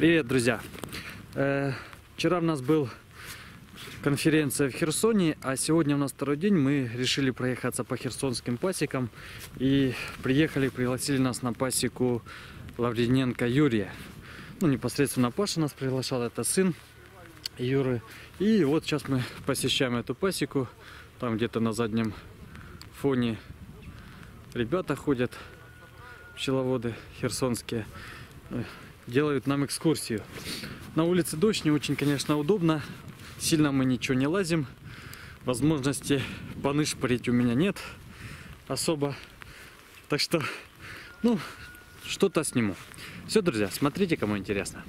Привет, друзья! Э, Вчера у нас был конференция в Херсоне, а сегодня у нас второй день. Мы решили проехаться по херсонским пасекам и приехали, пригласили нас на пасеку Лавриненко Юрия. Ну, непосредственно Паша нас приглашал, это сын Юры. И вот сейчас мы посещаем эту пасеку. Там где-то на заднем фоне ребята ходят, пчеловоды херсонские, делают нам экскурсию. На улице дождь, не очень, конечно, удобно. Сильно мы ничего не лазим. Возможности понышпорить у меня нет особо. Так что, ну, что-то сниму. Все, друзья, смотрите, кому интересно.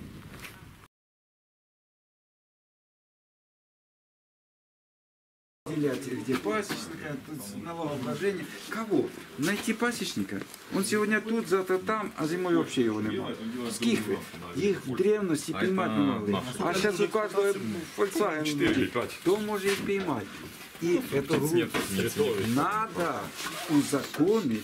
определять, где пасечника, тут налогообложение. Кого? Найти пасечника. Он сегодня тут, завтра там, а зимой вообще его немає. Скільки? Їх в древності піймати не могли. А зараз у кожного Volkswagen, хто може їх піймати? И эту группу надо узаконить,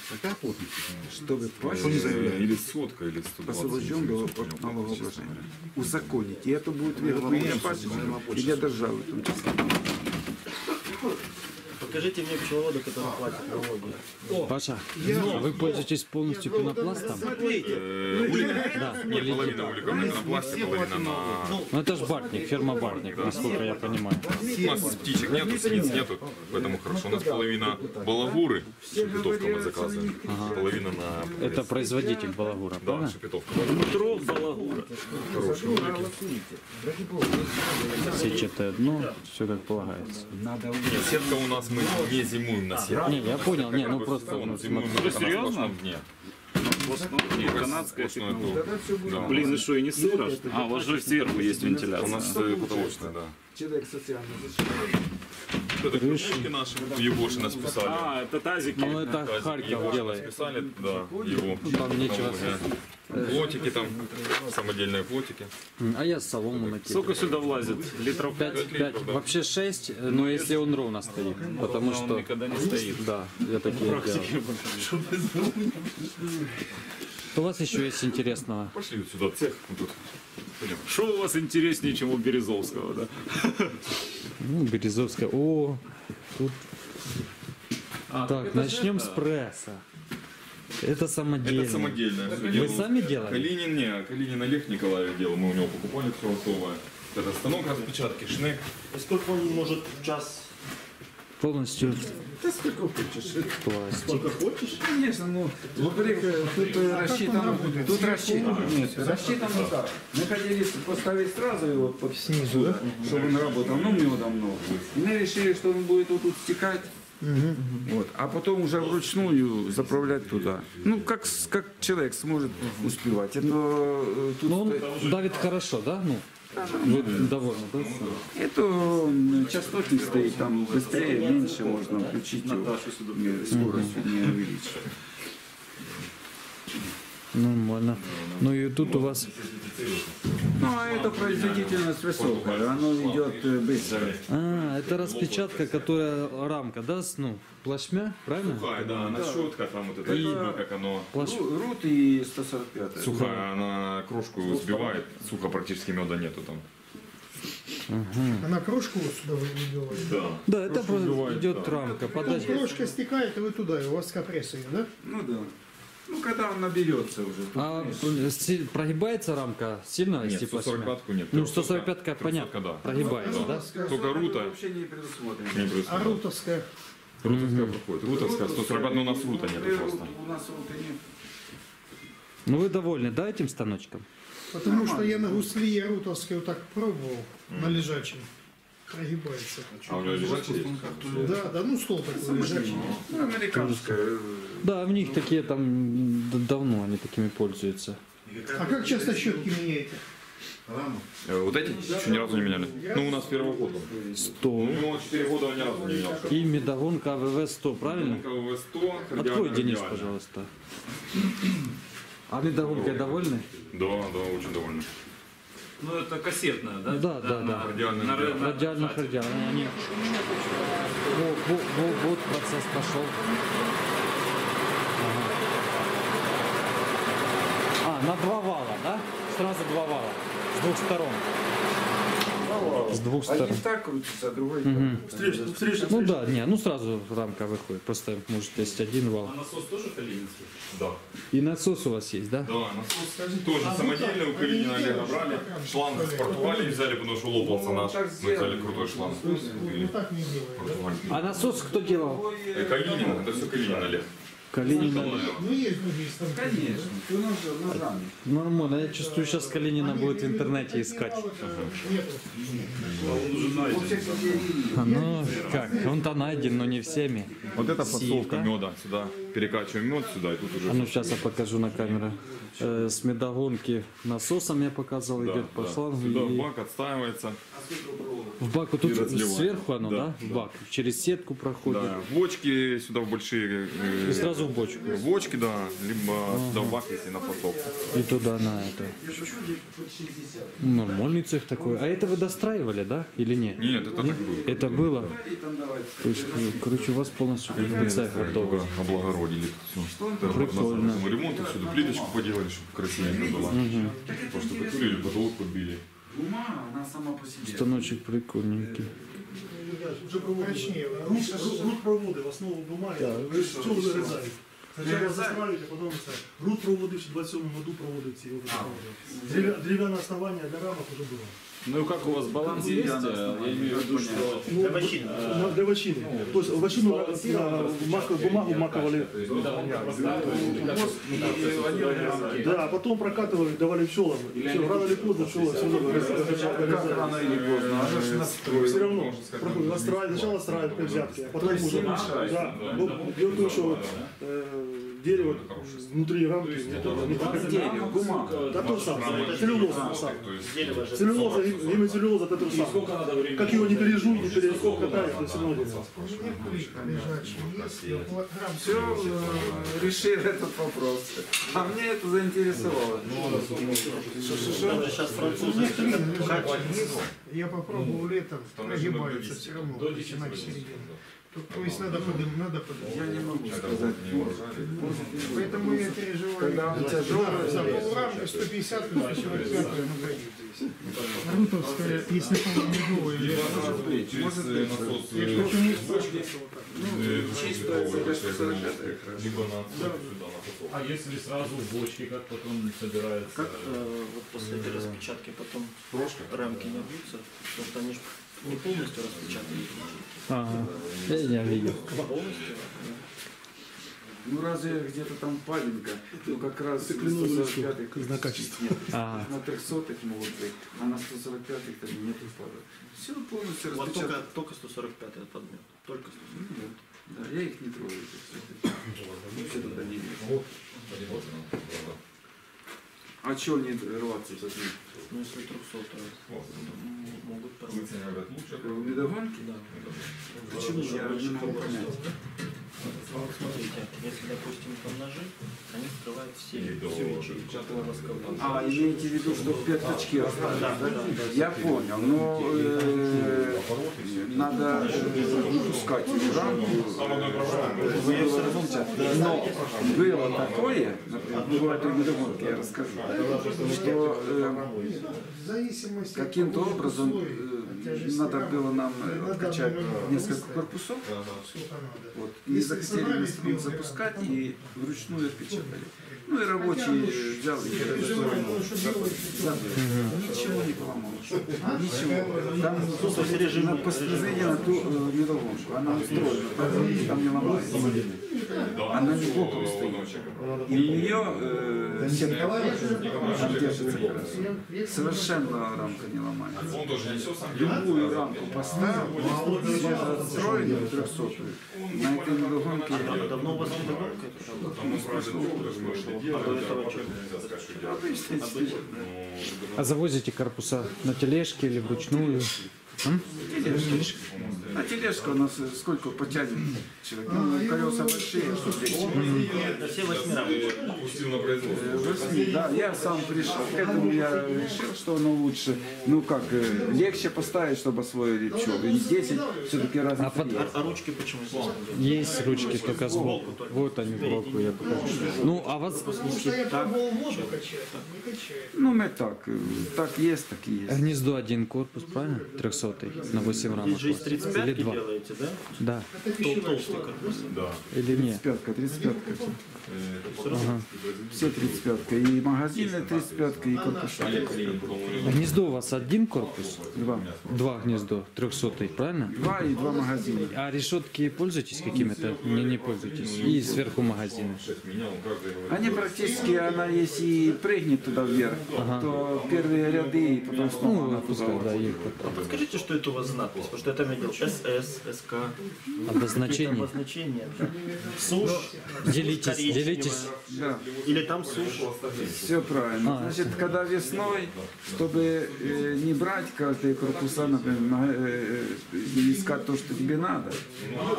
чтобы пасечник Или сотка, или 120. освобожден был от налогообложения. Узаконить. И это будет выгодно и для пасечника, и для державы. в том числе. Покажите мне пчеловода, который платит налоги. Паша, а вы пользуетесь полностью пенопластом? Да, или Половина улика на пенопласте, половина на... Ну это ж Бартник, ферма Бартник, насколько я понимаю. У нас птичек нету, синиц нету, поэтому хорошо. У нас половина балагуры, шепетовка мы заказываем, половина на... Это производитель балагура, Да, правильно? шепетовка. Трог балагура. Сетчатое дно, все как полагается. Сетка у нас, мы не зимуем на сетке. Не, я понял, не, ну просто Ну, ну, на сплошном дне. Канадская Да, Блин, и что, и не сыро? А, у вас же сверху есть у вентиляция. нас э, потолочная, да. Человек социально защищен. Это крышки наши, Егоши нас писали. А, это тазики. Ну это Харьков делает. Писали, да, его. Там нечего Плотики там, самодельные плотики. А я солому накидываю. Сколько сюда влазит? Литров 5? 5, 5, вообще 6, но если он ровно стоит. Потому Он что, никогда не стоит. да, я такие делал. Что у вас еще есть интересного? Пошли вот сюда, цех. Вот. Что у вас интереснее, чем у Березовского, да? Ну, Березовская. О, тут. Так, начнем с пресса. Это самодельно. Это самодельное. всё Вы делал. сами делали? Калинин, не, Калинин Олег Николаев делал. Мы у него покупали все готовое. Это станок распечатки, шнек. И сколько он может в час? Полностью Да сколько хочешь. пластик. Конечно, ну, во-первых, тут э, рассчитано, тут рассчитано, нет, рассчитано так. Мы хотели поставить сразу его под снизу, да, чтобы он работал, ну, меда много. И мы решили, что он будет вот тут стекать. Вот, а потом уже вручную заправлять туда. Ну, как, с- как человек сможет успевать. Это э, тут Ну, он стоит- давит хорошо, да? Ну, вы довольны, да? это м, частотник стоит, там быстрее, меньше можно включить его, скорость не увеличить. Нормально. Ну и тут у вас... Ну, а это производительность высокая, оно идет э, быстро. А, это распечатка, которая рамка, да? Ну, плашмя, правильно? Сухая, да, она щетка, там вот это видно, как оно. Плаш... Ру- Рут и 145. Сухая, она крошку сбивает, сухо практически меда нету там. Она крошку вот сюда выбивает. Да. Да, это просто идет рамка. Подача. Крошка стекает, и вы туда, и у вас компрессия, да? Ну да. Ну, когда он наберется уже. тут А си- прогибается рамка сильно? Нет, плашмя? 145-ку нет. Ну, 300-ка. 145 понятно. 300-ка, да. Прогибается, да? Только рута Вообще не предусмотрено. не А происходит. рутовская? Рутовская проходит. Рутовская, 145, но у нас рута Э, нету просто. У нас руты нет. Ну вы довольны, да, этим станочком? Потому что я на гусле рутовской вот так пробовал, на лежачем. Прогибается. А у него лежачий есть? Да, да, ну стол такой лежачий. Ну, американская. э, Да, в них такие там давно они такими пользуются. А как часто щетки меняете? Э, Вот эти еще ни разу не меняли. Ну, у нас первый год. был. 100. Ну, у него 4 года он ни разу не менялся. И медогонка АВВ 100, правильно? КВВ 100, Открой, Денис, пожалуйста. А медогонкой довольны? Да, да, очень довольны. Ну, это кассетная, да? Да, да, да. На, ре- на- радиально. Они... Вот, вот, вот, вот процесс пошел. Ага. А, на два вала, да? Сразу два вала. С двух сторон. С двух сторон. Один так крутится, а другой Мгм. Встречный, встречный, Ну да, не, ну сразу рамка выходит. Просто может есть один вал. А насос тоже калининский? Да. И насос у вас есть, да? Да, насос тоже самодельный у Калинина Олега брали. Шланг из Португалии взяли, потому что лопался наш. Мы взяли крутой шланг. Ну так. А насос кто делал? Калинин, это все Калинин Олег. Калинина. Ну есть другие станки. Конечно, ты нож- ножами. Нормально, я чувствую, сейчас Калинина будет в интернете искать. У людей А, Ну, как, он-то найден, но не всеми. Вот это подсолка меда. Сюда перекачиваем мед сюда, и тут А уже ну сейчас я покажу на камеру. Э, с медогонки насосом я показывал, Да, идет по да. шлангу. Сюда в и бак отстаивается. в бак вот тут сверху оно, да? Да, В бак. Через сетку проходит. Да, бочки сюда в большие э, И сразу в бочку. бочки, да, либо сюда в бак, если на подсолку. И туда на это. Нормальный цех такой. А это вы достраивали, да? Или нет? Нет, это так было. Это было? То есть, ну, короче, у вас полностью как бы цех готовый. Облагородили тут все. Прикольно. Ремонт всюду плиточку поделали, чтобы красивенько было. Поштукатурили, потолок подбили. Ума, она сама по себе. Станочек прикольненький. Вже проводили. Груд проводи, в основу бумаги. Що ви вирізаєте? Спочатку застраюєте, потім це. Груд проводив, ще в 27 году проводив ці от проводи. Дерев'я- Дерев'яне основання для рамок вже було. Ну и как у вас баланс есть? Я имею в виду, что Для вощини. Для вощини. Тобто вощину на, на макову бумагу макували. Да, а потом прокатывали, давали пчелам. Все, рано или поздно пчелы все равно Как рано или поздно, она же настроена. все равно. сначала настраивать как взятки, а потом уже, да, ну, что э, дерево внутри рамки не то, не так, Дерево, бумага. да то же самое, целлюлоза Целлюлоза, именно целлюлоза это то же самое. Как его не пережуй, не перекатаешь, то все равно. Все, решил этот вопрос. А мне это заинтересовало. Сейчас французы. Я попробовал летом, прогибаются все равно, начиная к То есть надо подым, надо подым. Я не могу сказать. Поэтому я переживаю. Когда тяжелый, За полрамки 150 плюс 45 наградит здесь. Рутовская, если полумедовая или может быть, через э, насос э, э, чисто другого это человека 145 может, как раз. либо на. А если сразу в бочке, как потом собирается? Как вот после этой распечатки потом рамки не бьются? Потому что они же не полностью распечатаны. Ага. Я, я видел. Полностью. Ну разве где-то там падинка, ну как раз на 145-х на качество. нет. Ага. На 300-х могут быть, а на 145-х там нет упадок. Все полностью Вот только, распечатано. только 145 этот подмет. Только 145. Да, я их не трогаю. Вообще туда не. А что они рваться такие? Ну если 300, то могут порвать. Медогонке? Да. Почему? Я не могу понять. Вот смотрите, если, допустим, там ножи, они вскрывают все, всю ячейку. А, имеете в виду, что в пяточке остались, да? Я понял, но э, надо э, выпускать эту рамку. Но было такое, например, бывает и недогонки, я расскажу, что э, В каким-то образом надо было нам э, откачать несколько корпусов, вот, не Если захотели белые запускать и вручную отпечатали. Ну и рабочий взял и Ничего не поломалось. Ничего. Там на построение на ту э, медовушку. Она устроена, там не ломается. Она не боком стоит. И у нее э, сетка. Совершенно рамка не ломается. Он тоже не все сам Любую рамку поставил, свежеотстроенную 300 на этой медогонке Давно у вас недогонка обычно А завозите корпуса на тележке или вручную? Тележка. А тележка у нас э, сколько потянет человек? Ну, колеса большие, чтобы легче. Это все восьмирамки. Пустил на производство. Восьми, да, я сам пришел к этому, я решил, что оно лучше, ну как, э, легче поставить, чтобы освоили пчел. И 10 все-таки раз. А под- А, а ручки почему здесь? Есть ручки только сбоку. Вот они сбоку, я покажу. Ну, а вас Ну, мы так, э, так есть, так и есть. гнездо один корпус, правильно? 300 на 8 рамок. Здесь же из хватит. 35 Или два. делаете, да? Да. Тол- Толстый корпус. Да. Или нет? 35-ка, 35-ка. Ага. Все 35-ка. И магазины 35-ка, и корпуса. Гнездо у вас один корпус? Два. Два гнездо, 300 правильно? Два и два магазина. А решетки пользуетесь какими-то? Не, не пользуетесь. И сверху магазины. Они практически, она если прыгнет туда вверх, то первые ряды, и потом снова Ну, она пускай, да, их А подскажите, что это у вас за надпись? Потому что я там видел СС, СК. Обозначение. обозначения. Суш. Делитесь, коричневая. делитесь. Да. Или там суш. Все правильно. Значит, когда весной, чтобы э, не брать каждые корпуса, например, на- э, э, и искать то, что тебе надо,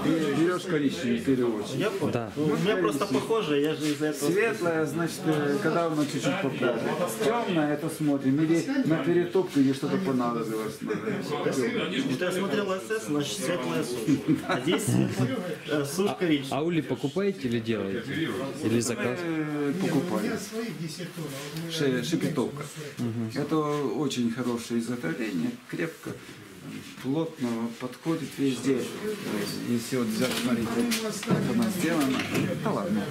ты берешь коричневый в первую очередь. Я понял. Да. Ну, у меня просто похоже, я же из-за этого... Светлая, значит, когда оно чуть-чуть попозже. Темная, это смотрим. Или на перетопку, или что-то понадобилось. надо. Я смотрел СС, значит светлая суш. А здесь светлая, суш коричневая. А ули покупаете или делаете? Или заказ? Э, Покупали. Ше- Шепетовка. Это очень хорошее изготовление, крепко, плотно подходит везде. Если вот взять, смотрите, как она сделана. Да ладно.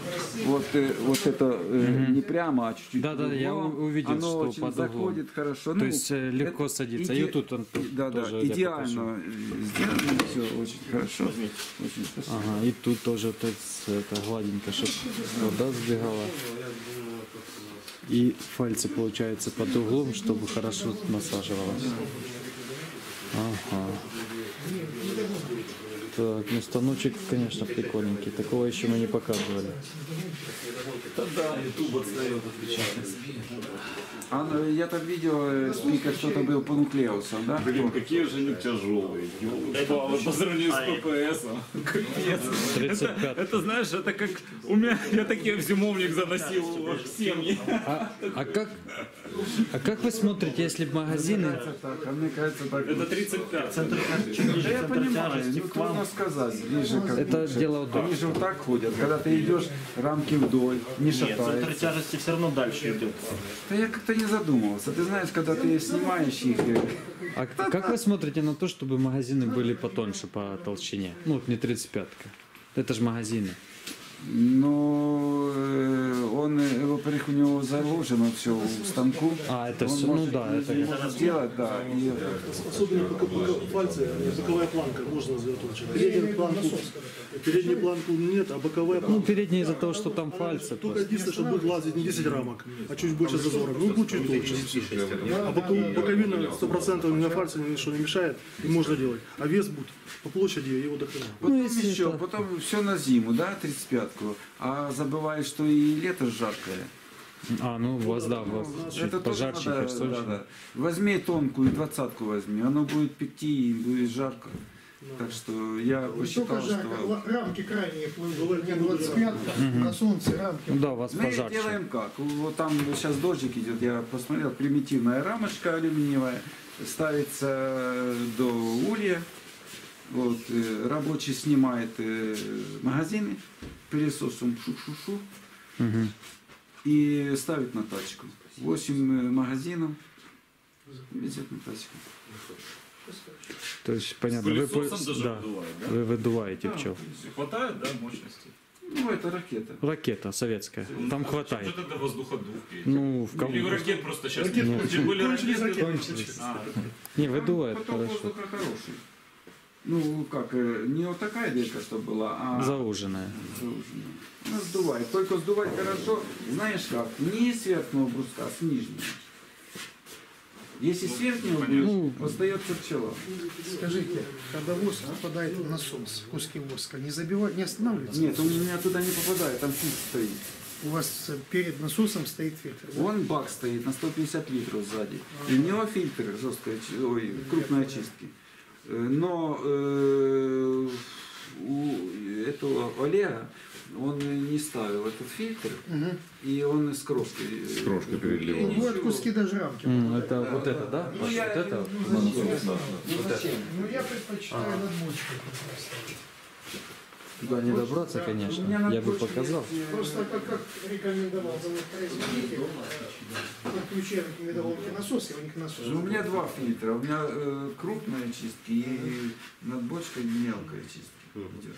Вот, э, вот это э, не прямо, а чуть-чуть Да-да, я углом. у- увидел, Оно что очень под заходит хорошо. То Ну, есть э, легко это садится. иде- И тут он Да, да, тоже я покажу. идеально сделано, все очень хорошо. Очень спасибо. Ага, и тут тоже вот это, это гладенько, чтобы вода сбегала. И пальцы, получается, под углом, чтобы хорошо насаживалось. Ага. Ну станочек, конечно, прикольненький. Такого еще мы не показывали. А, ну, я так видел, э, спикер что-то был по нуклеусам, да? Блин, какие же они тяжелые. Ёлки-палы, По сравнению с ППС. Капец. 35. Это знаешь, это как у меня я такие в зимовник заносил в семьи. А, а как, а как вы смотрите, если б магазины... Так, а мне кажется, так. Это 35. Центр, чем ниже Да я центр понимаю, тяжести ну к вам. Сказать, ближе как Это лучше. дело удобства. Они же вот так ходят, когда ты идешь, рамки вдоль, не Нет, центр шатается. тяжести все равно дальше идет. Да я как-то не задумывался. Ты знаешь, когда ты снимаешь их, э, А как вы смотрите на то, чтобы магазины были потоньше по толщине? Ну, вот не 35-ка. Это же магазины. ну, э, он, э, во-первых, у него заложено все в станку. А, это Он все, ну может да, это... его сделать, да. И, Особенно бока- бока- пальцы, э, боковая планка можно заточить. Переднюю планку, переднюю планку нет, а боковая Ну, планка. передние из-за того, что там пальцы. Только просто. единственное, чтобы будет лазить не 10 рамок, а чуть больше зазора. Ну, будет чуть толще. А боковина 100% на фальце ничего не мешает, и можно делать. А вес будет по площади его до хрена. Потом если еще, это- потом все на зиму, да, 35-ку. А забываешь, что и лето жаркое. А, ну, у вас, да, у вас чуть Это тоже пожарче, надо, Херсонщина. да, да. Возьми тонкую, двадцатку возьми, оно будет пекти и будет жарко. Так что я посчитал, Только жарко, что... рамки крайние плывут, не 25 на солнце рамки. Ну да, у вас Мы пожарче. делаем как? Вот там сейчас дождик идет, я посмотрел, примитивная рамочка алюминиевая, ставится до улья, вот, э, рабочий снимает э, магазины пылесосом шу-шу-шу и ставит на тачку. 8 магазинов везет на тачку. То есть, понятно, вы, Пылесосом по- даже да, выдувает, да? вы выдуваете пчел. Хватает, да, мощности? Ну, это ракета. Ракета советская, там Что хватает. тогда воздуходувки? Ну, в ком... Или в ракет просто сейчас будет. Были ракеты. А, Не, выдувает Потом хорошо. воздух хороший. Ну, как, э, не вот такая дырка, что была, а Зауженная. зауженная. Ну, сдувает. Только сдувать хорошо, знаешь как, не с верхнего бруска, а с нижнего. Если с верхнего Ну, остается пчела. Скажите, когда воск попадает в насос, куски воска, не забивать, не останавливается? Нет, он у меня туда не попадает, там фильтр стоит. У вас э, перед насосом стоит фильтр. да? Вон бак стоит на 150 литров сзади. И у него фильтр жесткой, ой, крупной очистки. Э, Но э, у этого Олега он не ставил этот фильтр, Мгм. и он с крошкой. э, С крошкой переливал. Вот ничего. куски даже рамки. М, Это вот это, да? Ну, Вот я- это? ну, зачем? Ну, зачем? Ну я предпочитаю над бочкой как раз ставить. Туда не добраться, У конечно. на Я бы показал. Просто как, как рекомендовал завод производитель, подключаем к медоволке насос, и у них насос. Ну, у меня два фильтра. У меня э, крупная чистки и над бочкой мелкая чистка. идет.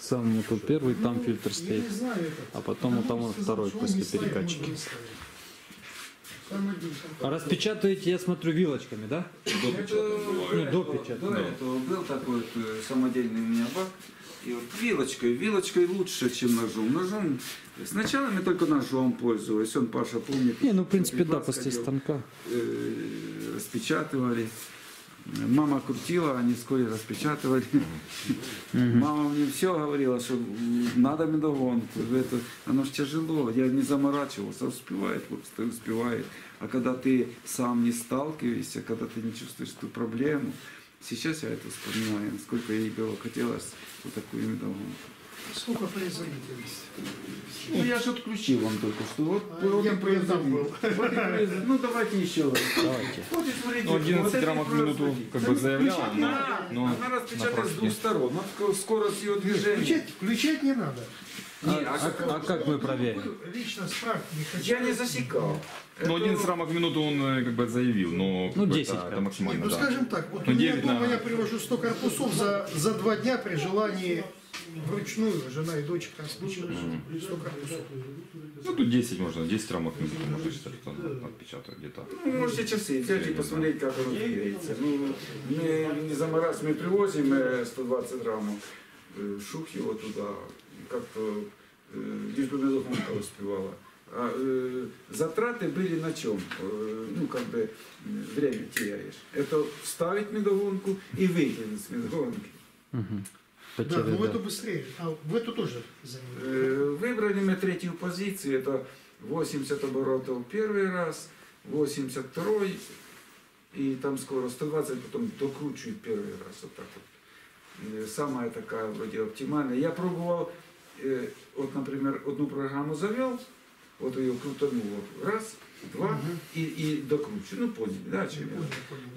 Сам вот тут первый, там фильтр Я стоит. А потом там вот второй после перекачки. А распечатываете, я смотрю, вилочками, да? Это Ну, до. До этого был такой вот э, самодельный у меня бак. И вот вилочкой, вилочкой лучше, чем ножом. Ножом, сначала мы только ножом пользовались, он Паша помнит. Не, ну в принципе да, после станка. э, распечатывали. Мама крутила, они вскоре распечатывали. Мама мне все говорила, что надо медогонку. Это, оно же тяжело, я не заморачивался, успевает, просто успевает. А когда ты сам не сталкиваешься, когда ты не чувствуешь эту проблему, сейчас я это вспоминаю, насколько ей было хотелось вот такую медогонку. Сколько производительность? Ну, я же отключил вам только что. Вот, А, вот я был. Вот и произвели. Ну, давайте еще раз. Давайте. Вот и смотрите, Ну, 11 вот граммов в минуту как бы заявлял, не но- Она на распечатает с двух сторон. Скорость ее движения. Включать, включать не надо. Не, А, а- а как мы проверим? Лично справки не хочу. Я не засекал. Ну, Это- 11 рамок в минуту он э, как бы заявил, но Ну, бы 10 это, это максимально, Ну да. скажем так, вот Ну, у меня 9 дома на- я привожу 100 корпусов за, за два дня при желании вручную, жена и 100 корпусов. Ну, тут 10 можно, 10 рамок минуту можно считать, он отпечатает где-то. Ну, можете часы взять и посмотреть, как оно двигается. Ну, мы не замораз, мы привозим э, 120 граммов, э, шух его туда, как-то э, лишь бы успевала. А э, затраты были на чем? Э, ну, как бы время теряешь. Это вставить медогонку и выкинуть с медогонки. Мгм. Да, Потери, ну да. эту быстрее, а в эту тоже заменили. Э, Выбрали мы третью позицию, это 80 оборотов первый раз, 82 и там скоро 120, потом докручивают первый раз, вот так вот. Э, Самая такая вроде оптимальная. Я пробовал, э, вот, например, одну программу завел, вот ее крутанул, вот, раз, два, и, и докручиваю. Ну, поняли, да, чем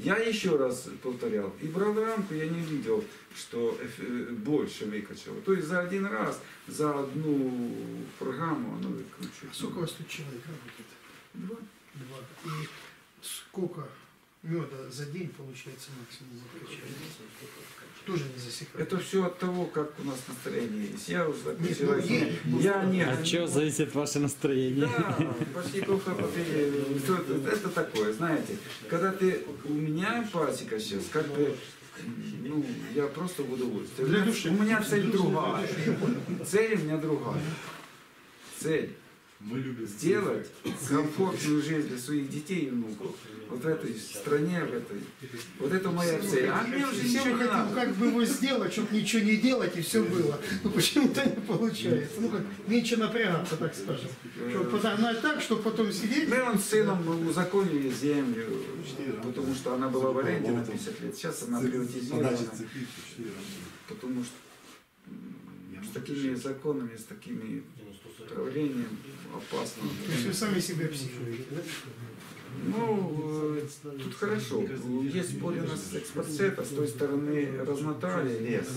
я? Я еще раз повторял. И брал рамку, я не видел, что э, больше выкачало. То есть за один раз, за одну программу оно выкручивает. А сколько у вас тут человек работает? Два. Два. И сколько меда за день получается максимум? Тоже не засекать. Это все от того, как у нас настроение есть. Я уже Нет, ну, есть. Я нет. От чего зависит ваше настроение? Да, почти. Что это, это такое, знаете, когда ты, у меня пасека сейчас, как бы, ну, я просто в удовольствии. Для У меня- души. У меня цель другая. Цель у меня другая. Цель сделать комфортную жизнь для своих детей и внуков. Вот в этой стране, в этой. Вот это моя цель. А мне уже Все ничего не хотим надо. как бы его сделать, чтобы ничего не делать и все было. Но почему-то не получается. Ну как, меньше напрягаться, так скажем. Чтобы подогнать так, чтобы потом сидеть. Мы он с сыном узаконили землю, потому что она была в аренде на 50 лет. Сейчас она приватизирована. Потому что с такими законами, с такими правлением опасно. То есть вы сами себя психуете, да? Ну, э, тут хорошо. Есть поле у нас экспорцета, с той стороны разнотали лес.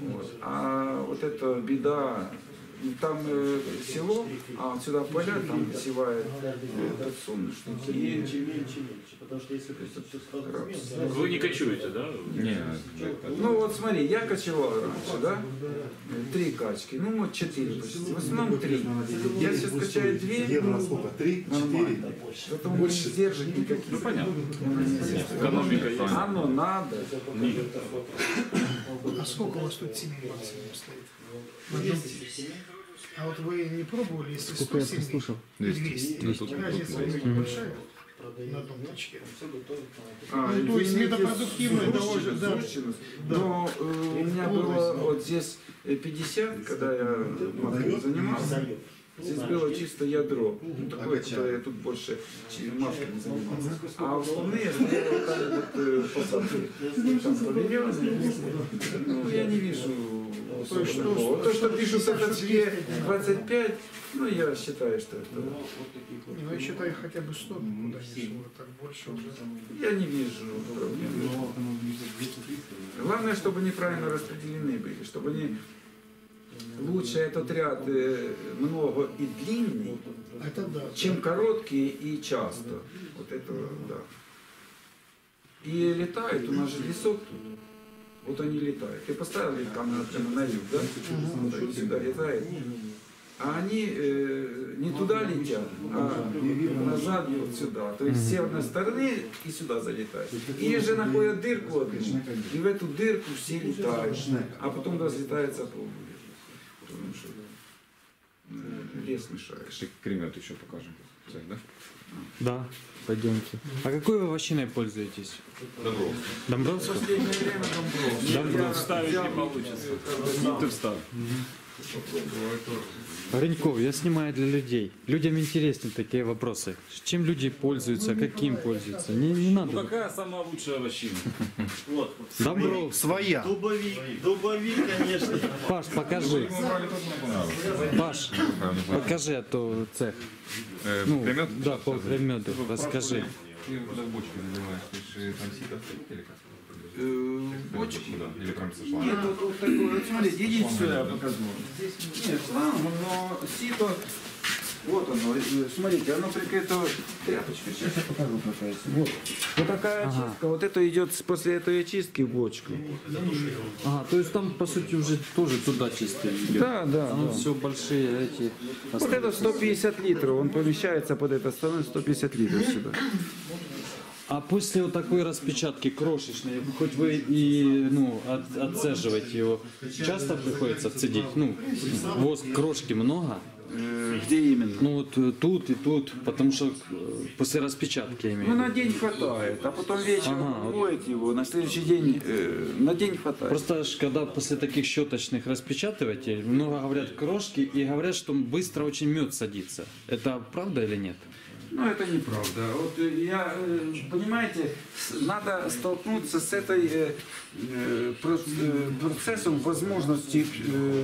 Вот. А вот эта беда, ну, там э, село, а сюда поля, там высевают э, подсолнечники. И Потому что если это все сразу рапс. Вы не кочуете, да? Не, Ну вот смотри, я кочевал раньше, да? Э, Три качки, ну вот четыре почти. В основном три. Я сейчас качаю две, Евро сколько? Три, четыре? Зато мы не сдержать никаких. Ну понятно. Экономика есть. Оно надо. А сколько у вас тут семей максимум стоит? Одном? А вот вы не пробовали, если 100 Сколько я семей? прослушал? 200. 200. Разница Мгм. большая на одном точке. А, Ну, то есть сущность, того же, да. Но э, у меня было вот здесь э, 50, когда я маткой занимался. Здесь было чисто ядро. Ну, такое, которое тут больше чи- масками занимался. А основные стояли вот там вот э, посадки. Ну, я не вижу особо такого. То, что пишут СТС 25, ну, я считаю, что это... Ну, я считаю, хотя бы 100 куда так больше уже. Я не вижу. Главное, чтобы неправильно распределены были, чтобы они лучше этот ряд э, много и длинный, Это да. чем короткий и часто. Вот это да. И летают, у нас же лесок тут. Вот они летают. Ты поставил их камеру прямо на юг, да? Вот они всегда летают. А они э, не туда летят, а назад и вот сюда. То есть с северной стороны и сюда залетают. Или же находят дырку одну, и в эту дырку все летают, а потом разлетается по Потому что лес мешает. Кремет еще покажем. Да? Да, пойдемте. А какой вы вощиной пользуетесь? Добро. Домбровского? последнее время Домбровский. Домбровский. Вставить не получится. Ну, ты встав. Гриньков, я снимаю для людей. Людям интересны такие вопросы. Чем люди пользуются, каким пользуются. Не, не Ну надо. какая самая лучшая вощина? Вот. Домбровский. Своя. Дубовик. Дубовик, конечно. Паш, покажи. Паш, покажи, а то цех. Э, Ну, да, по меду. Расскажи. Ты когда бочку наливаешь, ты же там сито стоит или как? Э, Бочки. Да, или прям со шлангом? Нет, вот, вот такой, вот смотрите, идите сюда, я покажу. Нет, шланг, но сито, вот оно, э, смотрите, оно прикрыто тряпочкой, сейчас я покажу какая Вот, вот такая очистка, вот это идет после этой очистки в бочку. Ага, то есть там, по сути, уже тоже туда чистый идет. Да, да, Там да. все большие эти. Вот это 150 литров, он помещается под это, становится 150 литров сюда. А после вот такой распечатки крошечной, хоть вы и ну, от, отцеживаете его, часто приходится цедить? Ну, воск, крошки много? Э, Где именно? Ну вот э, тут и тут, потому что э, после распечатки я имею Ну, на день хватает, а потом вечером Ага, вот. моете его, на следующий день э, на день хватает. Просто ж, когда после таких щеточных распечатываете, много говорят крошки и говорят, что быстро очень мед садится. Это правда или нет? Ну, это неправда. Вот э, я, э, понимаете, надо столкнуться с этой э, проц- процессом возможности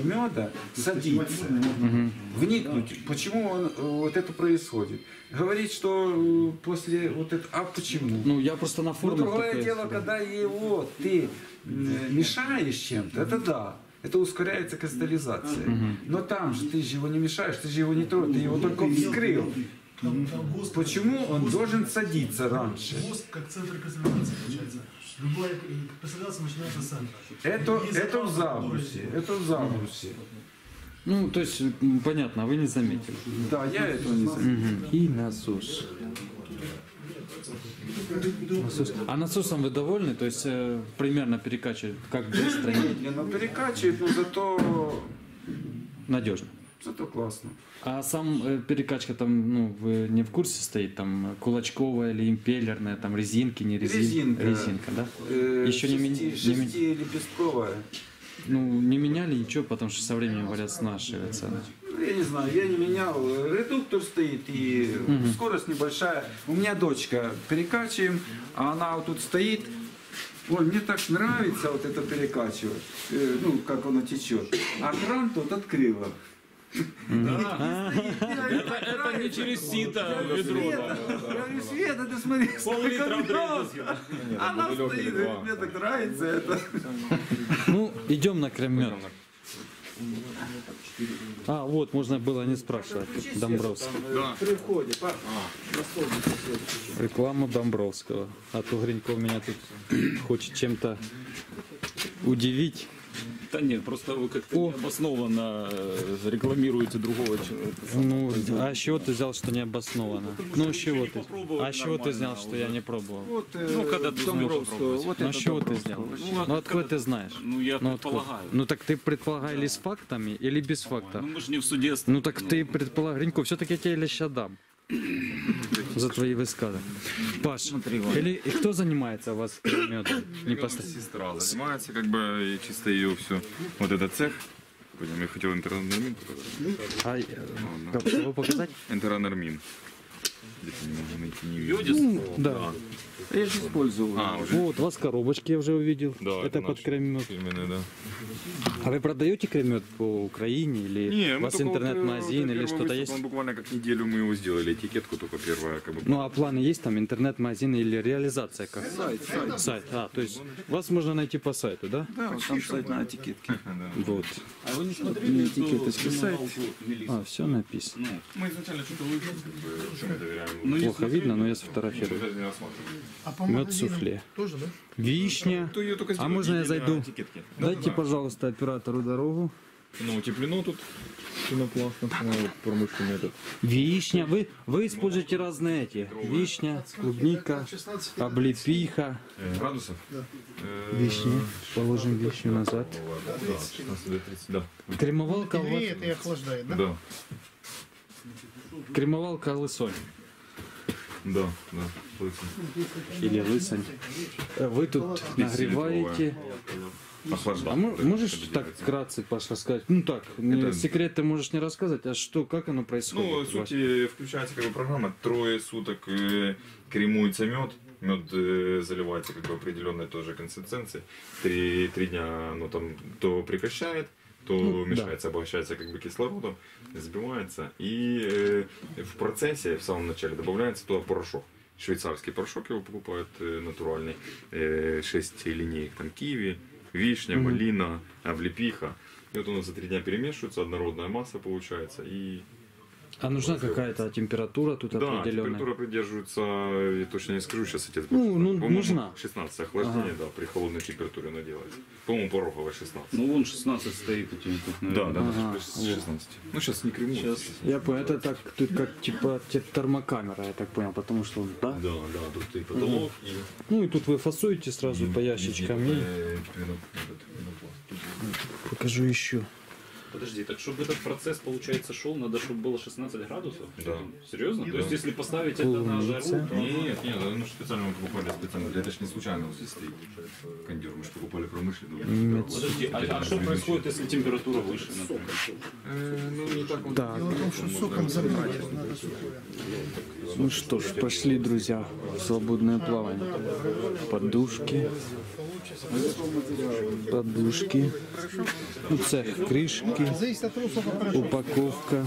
меда садиться, вникнуть, почему он, вот это происходит. Говорить, что после вот это, а почему? Ну, я просто на Ну, форумах другое такое дело, когда его ты мешаешь чем-то, это да. Это ускоряется кристаллизация. Но там же ты же его не мешаешь, ты же его не трогаешь, ты его только вскрыл. Там, там воск, Почему он должен садиться раньше? воск как центр кристаллизации получается. Любая э, кристаллизация начинается с центра. Это, Есть это в который- Это в забрусе. Ну, то есть, понятно, вы не заметили. Да, я этого не знаю. И насос. Насос. А насосом вы довольны? То есть э, примерно перекачивает, как быстро, Медленно перекачивает, но зато, надежно. Зато классно. А сам э, перекачка там, ну, вы не в курсе стоит, там кулачковая или импеллерная, там резинки, не резинки? Резинка. Резинка, да? Э, Еще не ми- шести- не Шестилепестковая. Ну, не меняли ничего, потому что со временем, говорят, снашивается. она. Ну, я не знаю, я не менял. Редуктор стоит и скорость небольшая. У меня дочка перекачиваем, а она вот тут стоит. Ой, мне так нравится вот это перекачивать, э, ну, как оно течет. А кран тут открыла. Это не через сито ведро. Говорю, Света, ты смотри, сколько. Она стоит, мне так нравится это. Ну, идем на крем А, вот, можно было не спрашивать. Домбровский. Да. При входе. Пап, Реклама Домбровского. А то Гриньков меня тут хочет чем-то удивить. Да нет, просто вы как-то необоснованно э, рекламируете другого человека. Ну, а с чего ты взял, что не обосновано? Ну, с чего ты? А с чего ты взял, что я не пробовал? Вот, Ну, когда ты успел попробовать. вот Ну, с чего ты взял? Ну, откуда ты знаешь? Ну, я Ну, предполагаю. Ну, так ты предполагали с фактами или без фактов? Ну, мы же не в суде. Ну, так ты предполагал, Гриньков, все-таки я тебе леща дам. За твои высказы. Паш, или и кто занимается у вас медом? Не Сестра занимается, как бы, и чисто ее все. Вот этот цех, Понял, я хотел интеранормин показать. А, э, как, его показать? Интеранормин. Вижу. Ну, да. Я же использовал. А, уже? Вот, у вас коробочки я уже увидел. Да, это, под наш кремет. фирменный, да. А вы продаете кремет по Украине или Не, у вас интернет-магазин э, или что-то есть? Он буквально как неделю мы его сделали, этикетку только первая, как бы. Ну а планы есть там интернет-магазин или реализация как? Сайт, сайт. Сайт. А, то есть вас можно найти по сайту, да? Да, вот там сайт на этикетке. Вот. Не этикеточка, сайт. А, все написано. Мы изначально что-то вышли, доверяем. Плохо видно, но я сфотографирую. А Мед суфле. тоже, да? Вишня. А можно я зайду? этикетки. Дайте, пожалуйста, оператору дорогу. Ну, утеплено тут пенопластом, ну, промышленный этот. Вишня. Вы, вы используете разные эти. Вишня, клубника, облепиха. Э, Градусов? Вишня. Положим вишню назад. Да, 16 до 30, да. Кремовалка, Греет и охлаждает, да? Да, кремовалка лысонь. Да, да. слышно. Или лысонь. Э, Вы тут нагреваете. Охлаждать. А мо- можешь так вкратце, Паш, рассказать? Ну так, не- Это- секрет ты можешь не рассказать, а что, как оно происходит? Ну, вас? сути, включается как бы программа, трое суток э, кремуется мед, мед э, заливается как бы определенной тоже консистенции, три, три дня оно там то прекращает, то Ну, да. мешается, обогащается как бы кислородом, сбивается, и э, в процессе, в самом начале добавляется туда порошок. Швейцарский порошок его покупают э, натуральный, э, 6 линеек, там киви, вишня, малина, облепиха. И вот оно за три дня перемешивается, однородная масса получается, и А нужна какая-то температура тут да, определенная? температура придерживается, я точно не скажу, сейчас отец Ну, будет ну, По-моему, нужна. 16 охлаждение, да, при холодной температуре она делается. По-моему, пороговая 16. Ну вон 16 стоит у тебя тут, да, наверное. да, Ага, да, 16. Ну, сейчас не крему. Сейчас. Я понял, это так, тут как типа те- термокамера, я так понял, потому что, да? Да, да, тут и потолок, и... Ну и тут вы фасуете сразу по ящичкам и э, покажу еще. Подожди, так чтобы этот процесс, получается, шел, надо, чтобы было 16 градусов? Да. Серьезно? То есть, если поставить это на жару, то... Нет, нет, ну специально мы покупали специально, это же не случайно вот здесь стоит кондер, мы же покупали промышленную. Подожди, а, а что происходит, если температура выше, например? Э, Ну, не так вот. Так, Дело в том, что соком забрать надо сухое. ну что ж, пошли, друзья, в свободное плавание. Подушки, подушки, ну, цех крышки, Зависит от трусов и порошка. упаковка.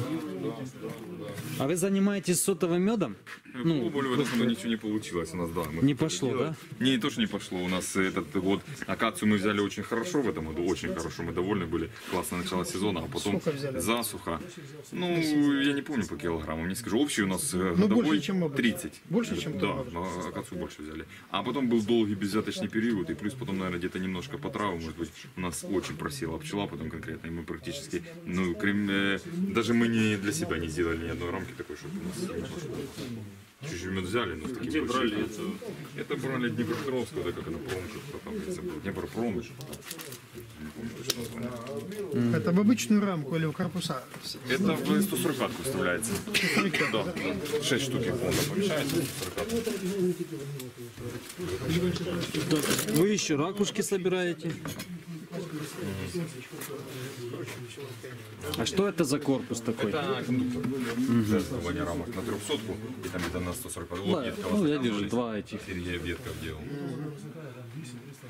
А вы занимаетесь сотовым медом? Ну, пробовали в этом году ничего не получилось у нас, да. мы Не пошло, делать. Не, то, что не пошло. У нас этот год акацию мы взяли очень хорошо в этом году, очень хорошо, мы довольны были. Классное начало сезона, а потом засуха. Ну, я не помню по килограммам, не скажу. Общий у нас э, Ну, годовой больше, чем обычно. 30. Больше, чем Да, на акацию больше взяли. А потом был долгий безвяточный период, и плюс потом, наверное, где-то немножко по траву, может быть, у нас очень просела пчела потом конкретно, и мы практически, ну, крем- э, даже мы не для себя не сделали ни одной рамки такой, чтобы у нас не пошло. Чуть-чуть мед взяли, но в таких Где брали это? Это брали Днепропетровскую, да, как она, пром, что там, Днепропром. Не помню точно название. Это в обычную рамку или в корпуса? Это в 140 вставляется. Да, да. 6 штук полно помещается, 140 Вы еще ракушки собираете? А что это за корпус такой? Это кондуктор. Сдавания рамок на 300 и там где-то на 140 Вот Да, ветка ну, я вижу, два этих. Сергей Ветков делал.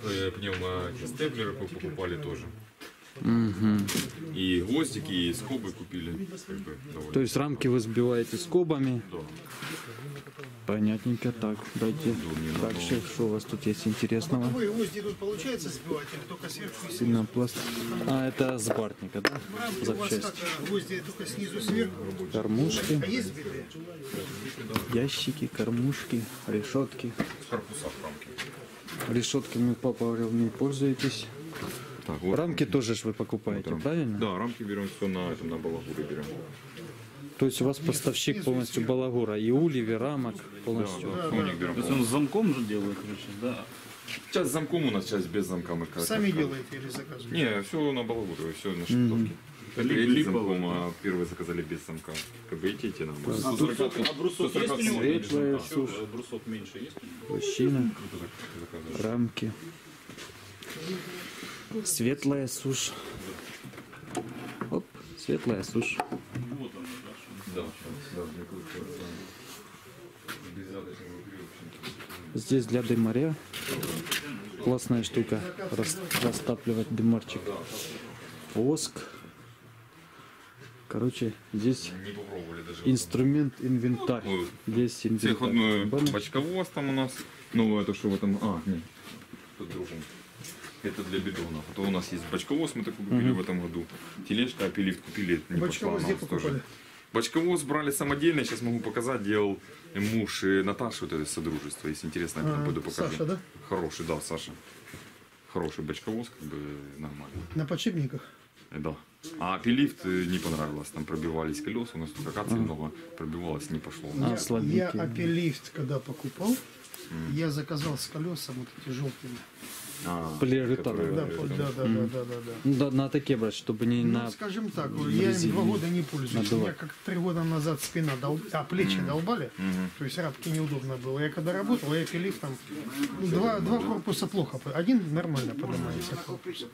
Э, Пневмостеплеры покупали тоже. И гвоздики, и скобы купили. Как бы, довольно. То есть рамки вы сбиваете скобами? Да. Понятненько, так, дайте. Дальше, что у вас тут есть интересного? Вы гвозди тут получается сбивать или только сверху и снизу? Пенопласт. А, это с бартника, да? Рамки у вас как Запчасть. а, гвозди только снизу сверху? Кормушки, А есть сбитые? ящики, кормушки, решетки. Корпуса в рамке. Решетками, папа говорил, не пользуетесь. Так, вот Рамки тоже ж вы покупаете, рамки. правильно? Да, рамки берем все на, этом, на балагуре берем. То есть у вас поставщик полностью балагура, и улей, и рамок полностью. У них берем. То есть он с замком же делает, короче, да? Часть с замком у нас, часть без замка. Мы как- Сами как- делаете или заказываете? Не, все на балагуре, все на. Лип- Эти липовые. замком, а первые заказали без замка. Как бы эти эти нам. А брусок, а брусок есть у него? Светлая, А, слушай. а брусок меньше есть? у него? Лощина, рамки. Светлая сушь. Светлая сушь. Да, да, Здесь для дымаря. Классная штука. Рас- растапливать дымарчик. Воск. Короче, здесь инструмент инвентарь. Ой. Здесь инвентарь. бочковоз там у нас. Ну, это что в этом? А, нет. Тут другом. Это для бидонов. А то у нас есть бочковоз, мы такой купили в этом году. Тележка, апеллифт купили. Не пошла где нас тоже. покупали? Бочковоз брали самодельный, сейчас могу показать, делал муж э, Наташи, вот это содружество, если интересно, я потом А, пойду покажу. Саша, да? Хороший, да, Саша. Хороший бочковоз, как бы нормально. На подшипниках. Э, Да. А апеллифт э, не понравилось, там пробивались колеса, у нас тут акации много пробивалось, не пошло. А, Я, слабенький. я апеллифт, когда покупал, я заказал с колесом вот эти желтыми. А, Да, э, да, да, да, да, да, да. Ну, да, на такие брать, чтобы не Ну, на... скажем так, я им два года не пользуюсь. У меня как три года назад спина дол... а плечи долбали, то есть рабки неудобно было. Я когда работал, я пилив там ну, два, два корпуса плохо, один нормально поднимается корпус.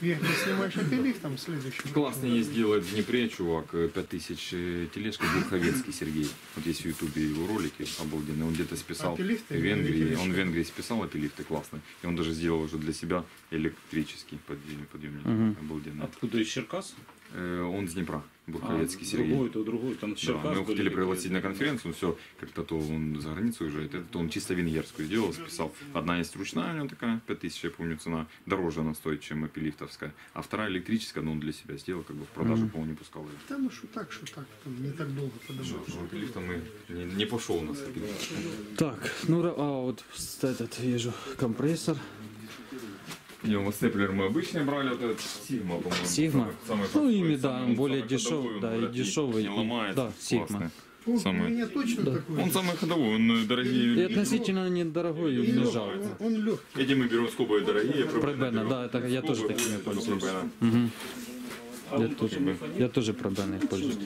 Верхний снимаешь апелив, там следующий. Классно есть делает в Днепре, чувак, э, 5000 э, тележка, Бурховецкий Сергей. Вот есть в Ютубе его ролики обалденные. Он где-то списал в Апеллифты или Венгрии. Он в Венгрии списал апеллифты классно. И он даже сделал уже для себя электрический подъем- подъемник. Обалденно. Откуда из Черкас? Э, Он с Днепра, А, Бурховецкий Сергей. другой, то другой. Там с Да, Черкас мы его хотели пригласить на конференцию, все, как-то то он за границу уезжает, это то он чисто венгерскую сделал, списал. Одна есть ручная, у него такая, 5000, я помню, цена, дороже она стоит, чем апеллифтовская. А вторая электрическая, но он для себя сделал, как бы в продажу, по-моему, не пускал ее. Да ну что так, что так, там не так долго поднимал. Ну, апеллифта мы не, не пошел у нас. Так, ну, а вот этот, вижу, компрессор. Не, вот степлер мы обычный брали, вот этот Сигма, по-моему. Самый- самый Ну, ими, да, самый- более самый дешев- ходовой, он да, и дешевый, Не ломается, да, Сигма. классный. Он Самый- у меня точно такой. Он самый ходовой, он э, дорогие. И относительно недорогой и не жалко. Он, он легкий. Эти мы берем скобы дорогие. Пробена, да, это я тоже такими пользуюсь. Пробена. Я тоже, я тоже пробеной пользуюсь.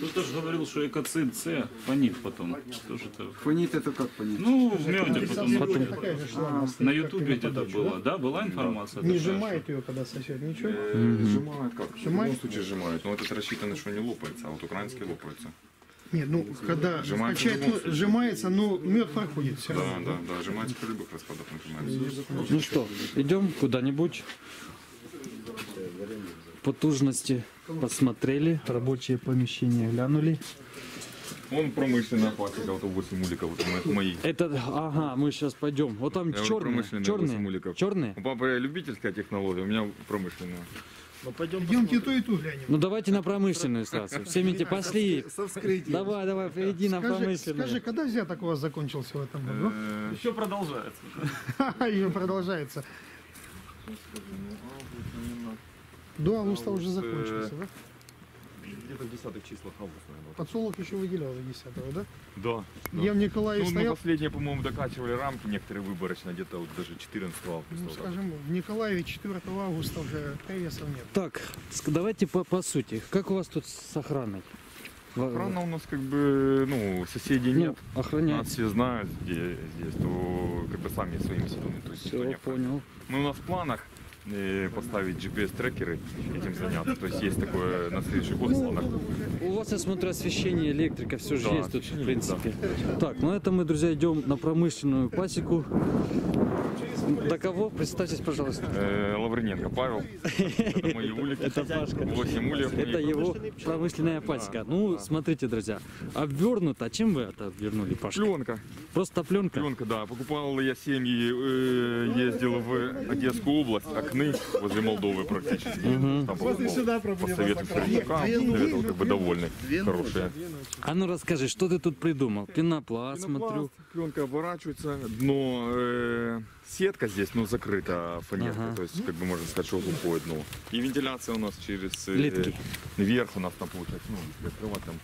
Кто-то же говорил, что экоцид С фонит потом. Тоже это... Фонит это как понять? Ну, в меде потом. Потом... Же стоит, На ютубе где-то было, да? Была информация? Не сжимает ее, когда сосет, ничего. Э, Сжимают как? В Сжимает? любом случае сжимают. Но этот рассчитано, что не лопается, а вот украинский лопается. Нет, ну когда Сжимается качает, ну, сжимается, но мед проходит все Да, равно. да, да, сжимается при любых раскладах нажимается. Ну что, идем куда-нибудь. Потужности посмотрели, рабочие помещения глянули. Он промышленная вот 8 уликов, вот моих. Это, ага, мы сейчас пойдем. Вот там Я черные, черные, черные. У папы любительская технология, у меня промышленная. Ну пойдем Идемте то и ту глянем. Ну давайте на промышленную сразу. Все вместе пошли. Со вскрытием. Давай, давай, иди на промышленную. скажи, когда взяток у вас закончился в этом году? Э, Еще продолжается. И продолжается. До августа уже закончился, да? Где-то в 10 числах августа, наверное. Подсолнух еще выделял до 10 да? Да. Я в Николаеве Ну, мы стоял, последние, по-моему, докачивали рамки некоторые выборочно, где-то вот даже 14 августа. ну, вот так. скажем, в Николаеве 4 августа уже привесов нет. Так, давайте по, по сути. Как у вас тут с охраной? Охрана у нас как бы, ну, соседей ну, нет. охраняет. Нас все знают где здесь, то как бы сами своими силами. То есть Все, понял. Мы у нас в планах э, поставить GPS-трекеры, этим заняться. То есть есть такое на следующий год планах. У вас, я смотрю, освещение, электрика, все же Да, есть тут, в принципе. Так, ну это мы, друзья, идем на промышленную пасеку. До кого? Представьтесь, пожалуйста. Э, Лавриненко Павел. Это мои улики. Это Пашка. 8 ульев. Это его промышленная пасека. Ну, смотрите, друзья, обвернуто. А чем вы это обвернули, Пашка? Пленка. Просто пленка? Пленка, да. Покупал я семьи, э, ездил в Одесскую область, Окны, возле Молдовы практически. По советам Сердюка, советовал, как бы довольны, хорошие. А ну расскажи, что ты тут придумал? Пенопласт, смотрю. Пленка оборачивается, дно, э, сетка здесь, ну, закрыта фанеркой, Ага. то есть, как бы можно сказать, что глухое дно. И вентиляция у нас через э, Литки. верх у нас там получается, ну, открывать там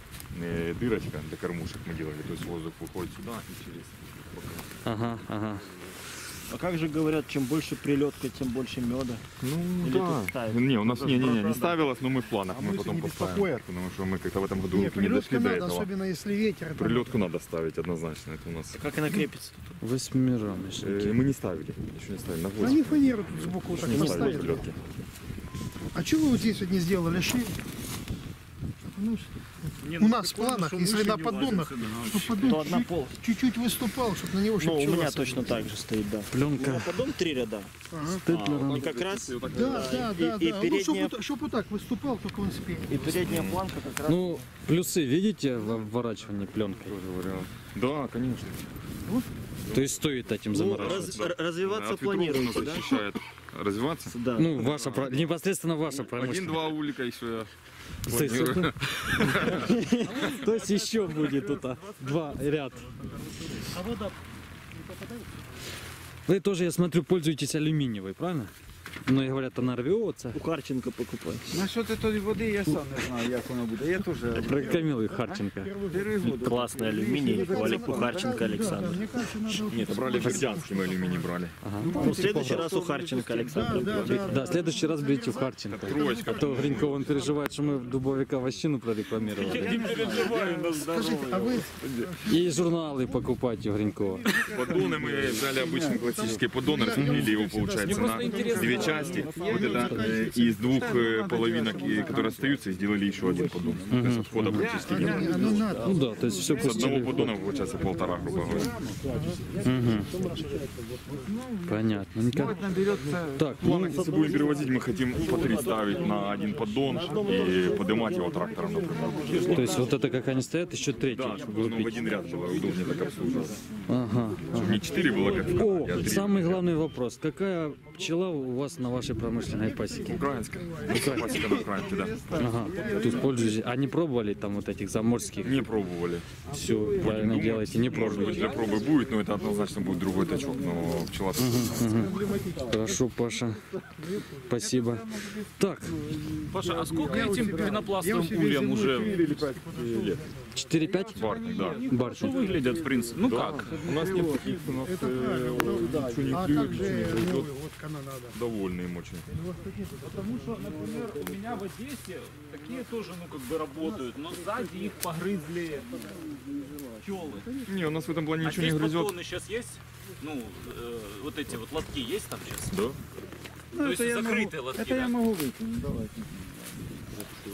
э, дырочка для кормушек мы делали, то есть воздух выходит сюда и через Ага, ага. А как же говорят, чем больше прилетка, тем больше меда? Ну Или да. ставят? Не, у нас не, не, не, не ставилось, но мы в планах, А мы потом не поставим. беспокоят? Потому что мы как-то в этом году руки не дошли прилетка до надо, этого. особенно если ветер. там- Прилетку надо ставить однозначно, это у нас. Как она крепится? Восьмирамочники. Э, мы не ставили, еще не ставили на Они гвоздь. фанеру тут сбоку вот так Не ставили поставили. прилетки. А что вы вот здесь вот не сделали шире? Ну, у нас в планах, если на поддонах, чтобы поддон То одна чуть- пол. чуть-чуть выступал, чтобы на него Ну, у меня точно так же стоит, да. Пленка А потом три ряда. степлером. И как раз Да, да, и- да, и да. Ну, передняя- чтобы вот так выступал, только он спереди. и передняя планка как раз. Ну, плюсы видите в обворачивании пленкой? Да, конечно. То есть стоит этим Ну, заморачиваться. раз- р- развиваться нас планируете, да? защищает. Развиваться? Да. Ну, ваша, про- непосредственно ваша промышленность. Один-два улика еще я То есть, еще будет тут а, два ряд. Вы тоже, я смотрю, пользуетесь алюминиевой, правильно? Ну, и говорят, она рвется. У Харченко покупай. Насчет тої води я сам не знаю, як воно буде. Я теж Про Камилы Харченко. Классный алюминий у Харченко Александр. Нет, брали бердянский мы алюминий брали. Ну, в следующий раз у Харченко Александр. Да, да, Да, в следующий раз берите у Харченко. Троечка. А то Гриньков, он переживает, что мы дубовика вощину прорекламировали. Скажите, а вы И журналы покупайте у Гринькова. Поддоны мы взяли обычный классический поддон, распилили его, получается, на две части. Вот это э, из двух э, половинок, которые остаются, сделали еще один поддон. То есть отхода практически не было. Ну да, то есть все С одного поддона получается полтора, грубо говоря. Наберется Так, ну, Если будем перевозить, мы хотим по три ставить на один поддон и поднимать его трактором, например. то есть вот это как они стоят, еще третий Да, чтобы оно в один ряд было удобнее так обслуживать. Ага. Чтобы не четыре было, как в О, а самый главный вопрос. Какая пчела у вас на вашей промышленной пасеке? Украинская. Пасека на Украинке, да. Ага. То есть пользуетесь. А не пробовали там вот этих заморских? Не пробовали. Все правильно Думать, делаете, не Может быть, для пробы будет, но это однозначно будет другой тачок. Но пчела Хорошо, Паша. Спасибо. Так, Паша, а сколько этим пенопластовым ульям уже лет. 4-5? Барник, да. Баршин. выглядят, в принципе? Ну как? У нас нет таких, у нас Это э, да. ничего не А клюет, ничего не вот Канада? Довольны им очень. Потому что, например, у меня в Одессе такие тоже, ну, как бы работают, но сзади их погрызли пчелы. Не, у нас в этом плане А ничего не здесь грызет. поддоны сейчас есть? Ну, э, вот эти вот лотки есть там сейчас? Да. То есть закрытые лотки, Это я да? могу выкинуть, давайте.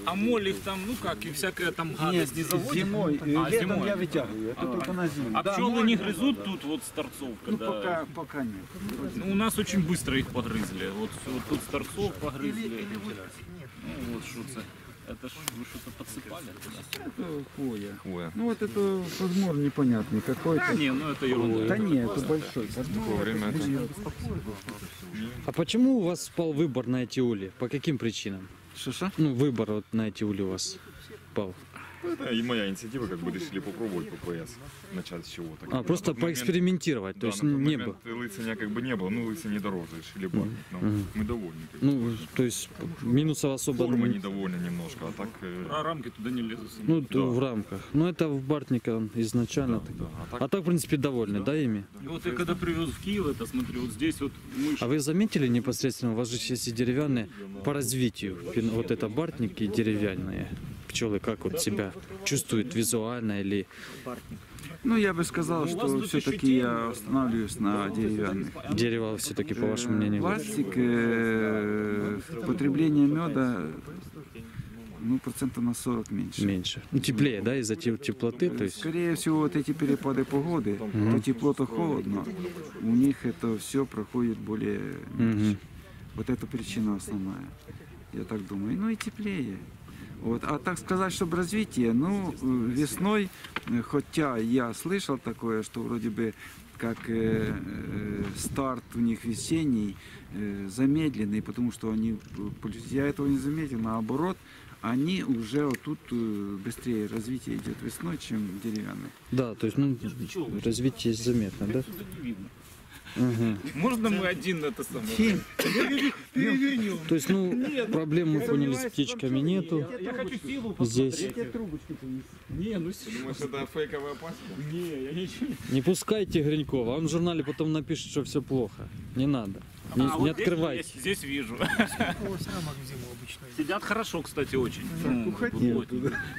А моль их там, ну как, и всякая там гадость не заводит? зимой, А, летом зимой. я вытягиваю, это только на зиму. А пчелы не грызут тут вот с торцов, Ну когда... пока, пока нет. Ну, у нас очень быстро их погрызли. Вот, вот тут с торцов погрызли. Ну вот что это. Это ж вы что-то подсыпали? Это хвоя. Хвоя. Ну вот это возможно непонятный какой-то. Да не, ну это ерунда. Да нет, это большой. Такое время это... А почему у вас спал выбор на эти ули? По каким причинам? Что-что? Ну, выбор вот на ули у вас пал. Это и моя инициатива, как бы решили попробовать ППС. Начать с чего-то. А, просто момент- поэкспериментировать. То Да, есть не было. лысиня как бы не было, ну лысиня не дороже, решили барнить. Но мы довольны. как бы. Ну, то есть минусов особо... Форма не- недовольна немножко, а так... э, А рамки туда не лезут. Ну, в рамках. Ну, это в Бартника изначально. так. да, а так А так, в принципе, довольны, да, ими? И вот я когда привез в Киев, это смотрю, вот здесь вот мышь. А вы заметили непосредственно, у вас же и деревянные по развитию, вот это бартники деревянные пчелы, как вот себя чувствуют визуально или... Ну я бы сказал, Ну, что все-таки я останавливаюсь на деревянных. Дерево все-таки, по вашему мнению? Пластик, э, потребление меда, ну процентов на 40 меньше. Меньше. Ну, теплее, да, из-за те- теплоты, то есть... Скорее всего, вот эти перепады погоды, то тепло, то холодно, у них это все проходит более меньше. Вот это причина основная, я так думаю. Ну и теплее. Вот. А так сказать, чтобы развитие, ну, э, весной, э, хотя я слышал такое, что вроде бы как э, э, старт у них весенний э, замедленный, потому что они, э, я этого не заметил, наоборот, они уже вот тут быстрее развитие идет весной, чем деревянные. Да, то есть, ну, развитие заметно, да? Можно мы один это самое? То есть, ну, проблем мы поняли с птичками нету. Я хочу силу Здесь Не, ну. Думаешь, это фейковая пасека? Не, я ничего не... не пускайте Гринькова, он в журнале потом напишет, что все плохо. Не надо. Не, А, не вот здесь открывайте. есть, Здесь вижу. Сидят хорошо, кстати, очень. Ну, Уходи.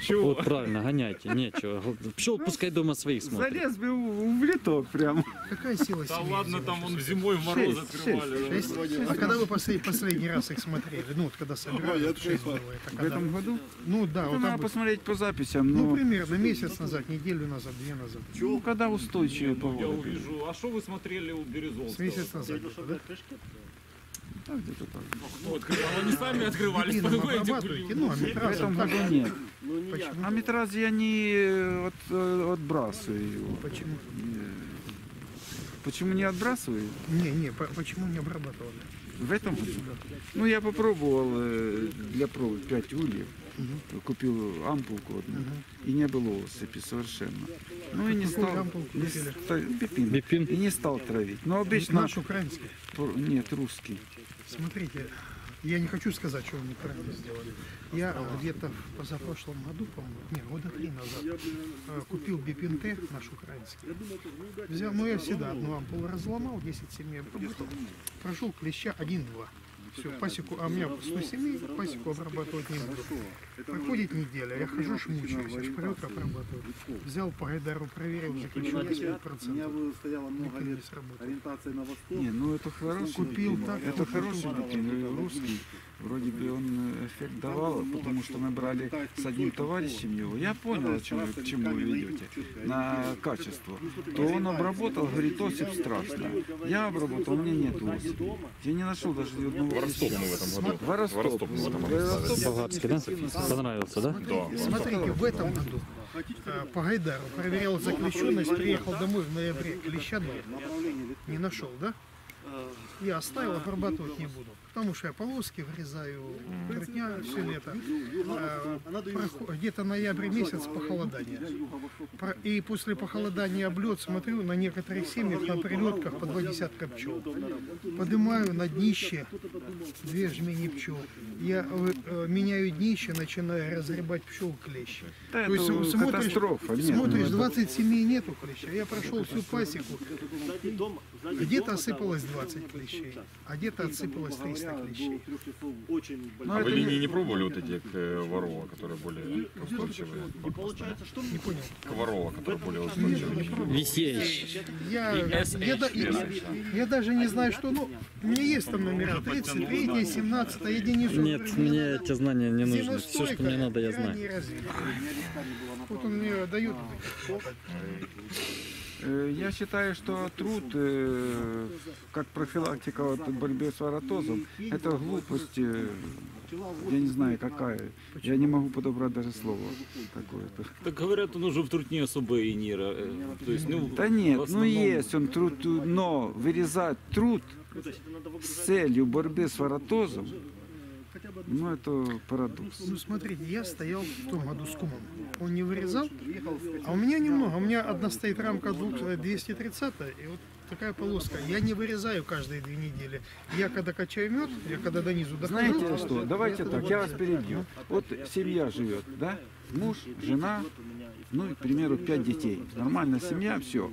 Чего? Вот правильно, гоняйте, нечего. Пчел пускай дома своих смотрит. Залез бы в, литок прям. Какая сила Да ладно, там он зимой в мороз открывали. А когда вы послед- последний раз их смотрели? Ну, вот когда собирали, В этом году? Ну да, надо посмотреть по записям. Ну, Ну, примерно месяц назад, неделю назад, две назад. ну, когда устойчивая Я погода. увижу. А что вы смотрели у С Березовского? месяц назад, да? Да, где-то так. Кто открывал? Они сами открывались, понимаете? обрабатываете? Ну, а В этом так. году нет. А метраз я не от, э, отбрасываю его. Почему? Почему не отбрасываю? Не, не, по- почему не обрабатывали? В этом году? Ну, я попробовал э, для пробы 5 ульев. Купил ампулку одну. И не было осыпи совершенно. Ну и не стал... ампулку не ста- бипин. Бипин? И не стал травить. Но обычно... Наш украинский. Нет, русский. Смотрите, я не хочу сказать, что вы неправильно сделали. Я где-то в позапрошлом году, по-моему, не, года три назад, э, купил бипинте наш украинский. Взял, ну я всегда одну ампулу разломал, 10 семей обработал. Прошел клеща 1-2. Все, пасеку, а у меня 100 семей, пасеку обрабатывать не буду. Проходит неделя, я хожу, шмучаюсь, аж прилет обрабатываю. Взял по Гайдару, проверил, заключил 10%. стояло много лет ориентация на восток. Не, ну это хороший Купил так, Это хороший э, русский. Вроде бы он э, эффект давал, потому что мы брали с одним товарищем его. Я понял, о чем вы, к чему вы ведете. На качество. То он обработал, говорит, осип страшно. Я обработал, у меня нет осипи. Я не нашел даже ни одного. Ростов мы в этом году. Воростоп. Воростоп мы в этом году Воростоп. ставили. Понравился, да? Да. Смотрите, в этом году э, по Гайдару проверял заключенность, приехал домой в ноябре, клеща. Не нашел, да? Я оставил, обрабатывать не буду. Потому что я полоски вырезаю, трутня все лето. Прохо- Где-то ноябрь месяц похолодание. И после похолодания облет смотрю на некоторых семьях на прилетках по два десятка пчел. Поднимаю на днище две жмени пчел. Я э, э, меняю днище, начинаю разгребать пчел клещи. Да, То есть смотришь, смотришь, ну, 20 семей нету клеща. Я прошел всю пасеку. Где-то осыпалось 20 клещей, а где-то отсыпалось 300 клещей. Очень ну, А это вы линии не пробовали вот эти к э, Ворова, которые более устойчивые? Не понял. К Ворова, которые более устойчивые. Висеющий. Я, я, да- я- я даже не знаю, что, ну, у меня есть там номера 33, 17, я единицу. Нет, мне эти знания не нужны. Все, что мне надо, я и знаю. Вот он мне дает. Э, Я считаю, что труд, э, как профилактика от борьбы с воротозом, это глупость, э, я не знаю какая. Я не могу подобрать даже слово какое-то. Так говорят, он уже в труд не особо и не... То есть, ну, Да нет, ну основном- есть он труд, но вырезать труд с целью борьбы с воротозом, ну это парадокс. Ну, смотрите, я стоял в том году с кумом. Он не вырезал, а у меня немного. У меня одна стоит рамка двух- э, 230 и вот такая полоска. Я не вырезаю каждые две недели. Я когда качаю мед, я когда до низу дохожу... Знаете что, давайте так, я вас перебью. Вот семья живет, да? Муж, жена, ну, и, к примеру, пять детей. Нормальная семья, все.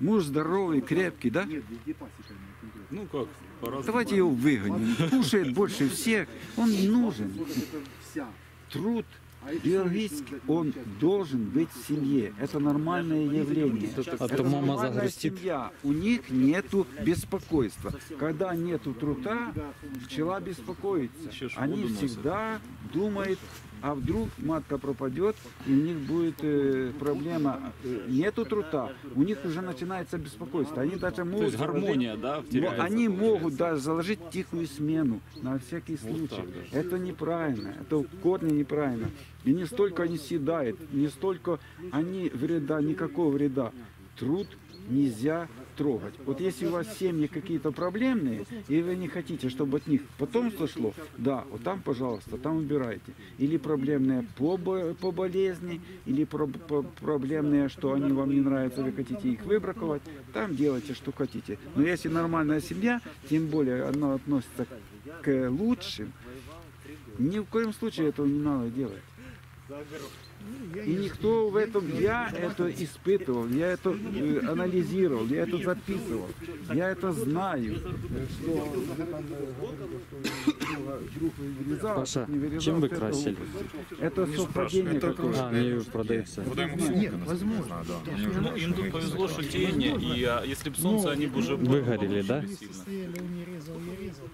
Муж здоровый, крепкий, да? Ну как. Давайте его выгоним. Кушает больше всех. Он не нужен. Труд биологически, он должен быть в семье. Это нормальное явление. А то мама загрустит. семья. У них нету беспокойства. Когда нету труда, пчела беспокоится. Они всегда думают, а вдруг матка пропадет, и у них будет э, проблема. Э, Нету труда, у них уже начинается беспокойство. Они даже могут... То есть заложить- гармония, да, но теряется, они могут даже заложить тихую смену на всякий случай. так, Это неправильно, это в корне неправильно. И не столько они съедают, не столько они вреда, никакого вреда. Труд нельзя трогать. Вот если у вас семьи какие-то проблемные, и вы не хотите, чтобы от них потомство шло, да, вот там, пожалуйста, там убирайте. Или проблемные по, по болезни, или про- по- проблемные, что они вам не нравятся, вы хотите их выбраковать, там делайте, что хотите. Но если нормальная семья, тем более она относится к лучшим, ни в коем случае этого не надо делать. И никто в этом, я это испытывал, я это э, анализировал, я это записывал, я это знаю. Паша, чем вы красили? Это совпадение какое-то. А, они продаются. Нет, возможно. Ну, им тут повезло, что тени, и а, если бы солнце, они бы уже Выгорели, да? сильно. Стояли, он не резал, я резал.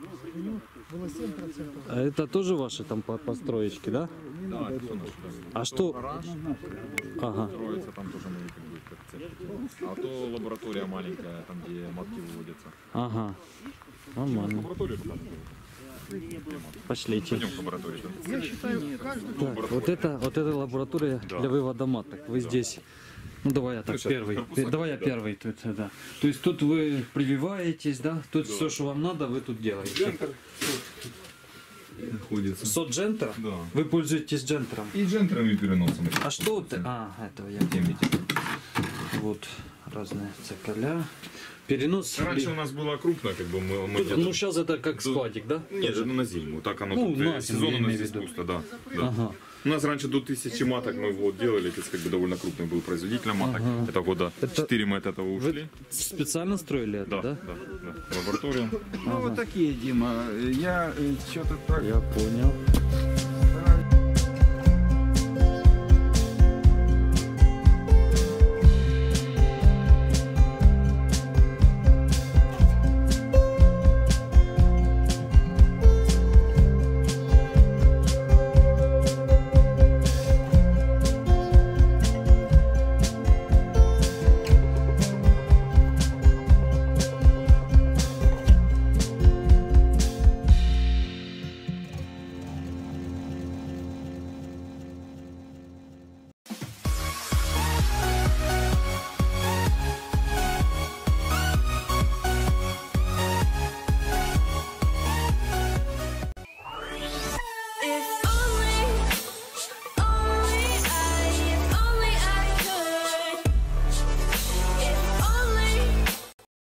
Еще были было 7%. А это тоже ваши там по- построечки, да? А что? Ага. Строится там тоже мы как бы как цепь. А то лаборатория маленькая, там где матки выводятся. Ага. Нормально. Лабораторию там. Пошлите. Пойдем в лабораторию. там. Я считаю, каждый Так, вот это, вот это лаборатория для вывода маток. Вы здесь. Ну давай я так сейчас первый. корпуса Давай я да. первый тут, да. То есть тут вы прививаетесь, да? Тут все, что вам надо, вы тут делаете. Находится. Соджентер? Да. Вы пользуетесь джентером. И джентерами переносом. А что это? А, этого я не Вот разные цикаля. Перенос. Раньше ли- у нас была крупная, как бы мы, мы Тут, ну сейчас это как складик, да? Нет, это на зиму. Так оно Ну, тут на э, сезон у нас здесь пусто, да. да. Ага. У нас раньше до тысячи маток мы вот делали, это как бы довольно крупный был производитель маток. Это года Это- 4 мы от этого ушли. Специально строили это, Да, да? да, да. Лабораторию. Ну вот такие, Дима, я что-то так Я понял.